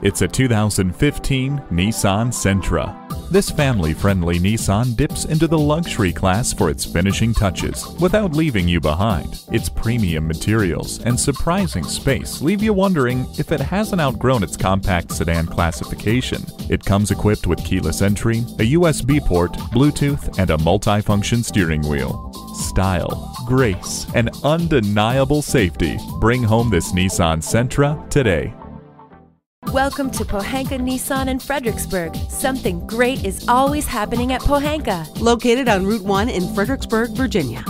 It's a 2015 Nissan Sentra. This family-friendly Nissan dips into the luxury class for its finishing touches without leaving you behind. Its premium materials and surprising space leave you wondering if it hasn't outgrown its compact sedan classification. It comes equipped with keyless entry, a USB port, Bluetooth, and a multi-function steering wheel. Style, grace, and undeniable safety. Bring home this Nissan Sentra today. Welcome to Pohanka Nissan in Fredericksburg. Something great is always happening at Pohanka. Located on Route 1 in Fredericksburg, Virginia.